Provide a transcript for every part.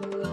给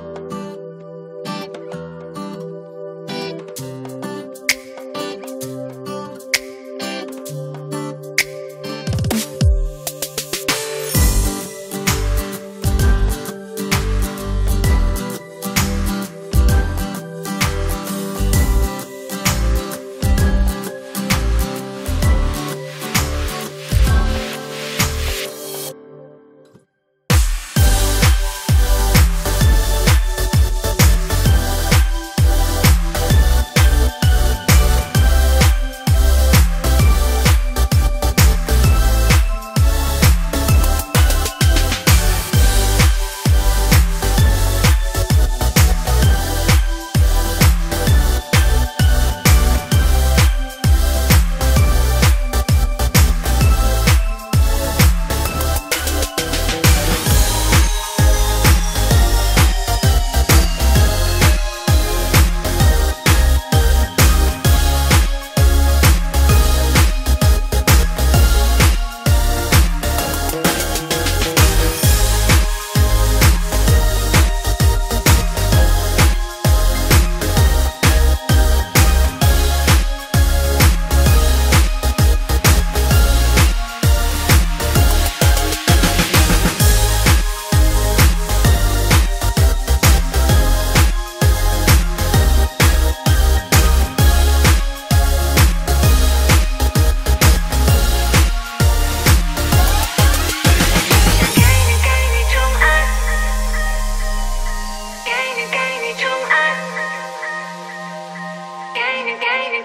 想给你，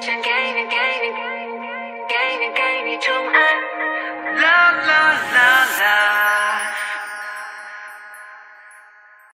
给你，给你，给你，给你宠爱。啦啦啦啦。